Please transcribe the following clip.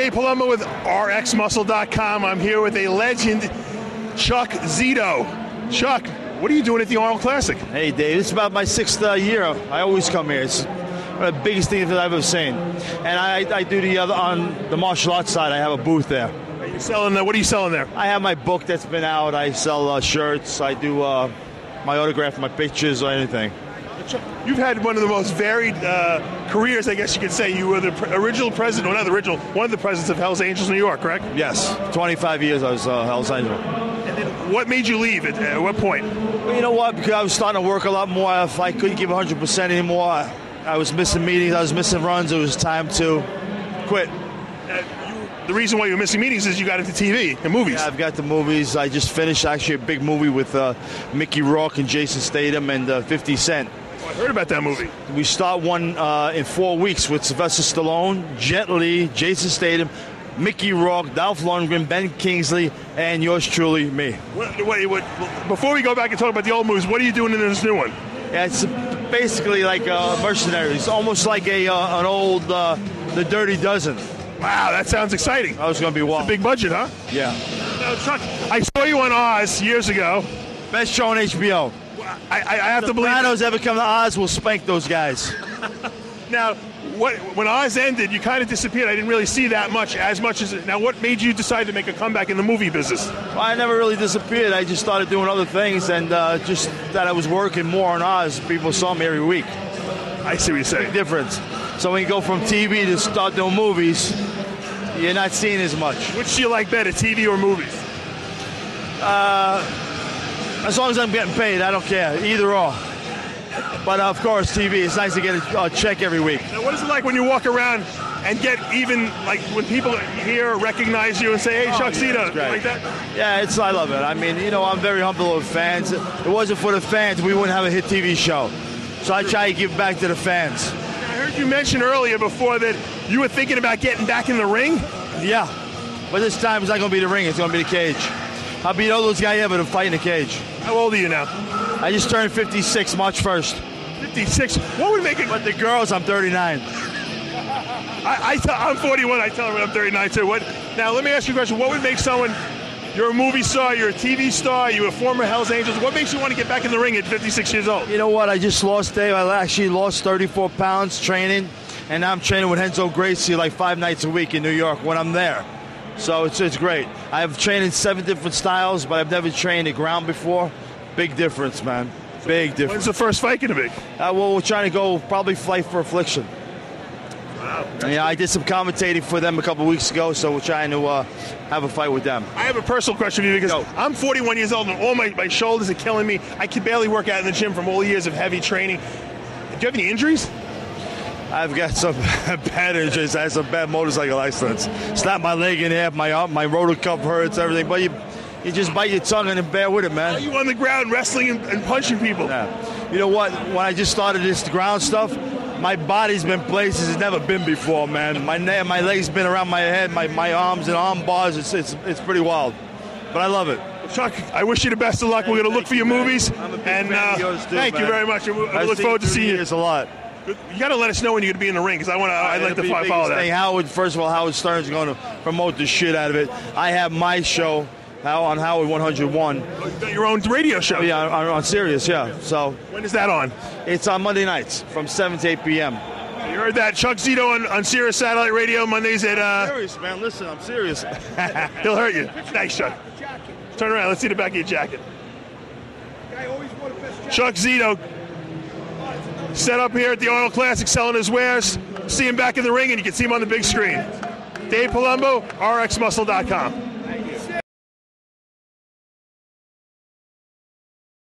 Dave Palumbo with RxMuscle.com. I'm here with a legend, Chuck Zito. Chuck, what are you doing at the Arnold Classic? Hey, Dave. It's about my sixth uh, year. I always come here. It's one of the biggest things that I've ever seen. And I, I do the other on the martial arts side. I have a booth there. Are you selling? Uh, what are you selling there? I have my book that's been out. I sell uh, shirts. I do uh, my autograph, my pictures, or anything. You've had one of the most varied uh, careers, I guess you could say. You were the pr- original president, well, not the original, one of the presidents of Hell's Angels New York, correct? Yes, 25 years I was uh, Hell's Angel. And then what made you leave? At, at what point? Well, you know what? Because I was starting to work a lot more. If I couldn't give 100% anymore, I, I was missing meetings. I was missing runs. It was time to quit. Uh, you, the reason why you were missing meetings is you got into TV and movies. Yeah, I've got the movies. I just finished actually a big movie with uh, Mickey Rourke and Jason Statham and uh, 50 Cent. Oh, I heard about that movie. We start one uh, in four weeks with Sylvester Stallone, Jet Li, Jason Statham, Mickey Rourke, Dolph Lundgren, Ben Kingsley, and yours truly, me. What, wait, what, before we go back and talk about the old movies, what are you doing in this new one? Yeah, it's basically like uh, mercenaries, almost like a uh, an old uh, The Dirty Dozen. Wow, that sounds exciting. That was going to be wild. Big budget, huh? Yeah. Now, Chuck, I saw you on Oz years ago. Best show on HBO. I, I, have If to believe. Sopranos ever come to Oz, we'll spank those guys. Now, what, when Oz ended, you kind of disappeared. I didn't really see that much, as much as. Now, what made you decide to make a comeback in the movie business? Well, I never really disappeared. I just started doing other things, and uh, just that I was working more on Oz. People saw me every week. I see what you're saying. Difference. So when you go from TV to start doing movies, you're not seeing as much. Which do you like better, TV or movies? As long as I'm getting paid, I don't care. Either or. But uh, of course, TV. It's nice to get a, a check every week. Now, what is it like when you walk around and get even like when people here recognize you and say, "Hey, oh, Chuck Oh, yeah, Zito," it's like that? Yeah, it's I love it. I mean, you know, I'm very humble with fans. If it wasn't for the fans, we wouldn't have a hit TV show. So I try to give back to the fans. I heard you mention earlier before that you were thinking about getting back in the ring. Yeah. But this time it's not going to be the ring. It's going to be the cage. I'll beat all those guys ever to fight in the cage. How old are you now? I just turned 56 March 1st. 56. What would make it? But the girls, I'm 39. I, I'm 41. I tell them I'm 39 too. What? Now, let me ask you a question. What would make someone? You're a movie star. You're a TV star. You're a former Hell's Angels. What makes you want to get back in the ring at 56 years old? You know what? I just lost, Dave. I actually lost 34 pounds training, and now I'm training with Renzo Gracie like five nights a week in New York when I'm there. So it's, it's great. I've trained in seven different styles, but I've never trained the ground before. Big difference, man. Big When's difference. the first fight going to be? Uh, well, we're trying to go probably Flight for Affliction. Wow. Yeah, I did some commentating for them a couple weeks ago, so we're trying to uh, have a fight with them. I have a personal question for you because Go. I'm 41 years old and all my, my shoulders are killing me. I can barely work out in the gym from all years of heavy training. Do you have any injuries? I've got some bad injuries. I had some bad motorcycle accidents. Snapped my leg in half. My my rotor cuff hurts. Everything. But you, you just bite your tongue and then bear with it, man. Are man. you on the ground wrestling and, and punching people? Yeah. You know what? When I just started this ground stuff, my body's been places it's never been before, man. My my legs been around my head, my, my arms and arm bars. It's, it's it's pretty wild, but I love it. Chuck, I wish you the best of luck. We're going to look for your man. movies. I'm a big and uh, too, thank you very much. I've look forward to seeing you. years a lot. You got to let us know when you're going to be in the ring because I want to. I'd like to It'll follow the biggest thing. that. Howard, first of all, Howard Stern's going to promote the shit out of it. I have my show how on Howard 101. Your own radio show. Yeah, on, on Sirius. Yeah, so When is that on? it's on Monday nights from 7 to 8 p.m. You heard that? Chuck Zito on, on Sirius Satellite Radio Mondays at. Uh, Serious, man. Listen, I'm serious. he'll hurt you. Thanks, Chuck. Turn around. Let's see the back of your jacket. Chuck Zito set up here at the Arnold Classic selling his wares. See him back in the ring, and you can see him on the big screen. Dave Palumbo, RxMuscle.com.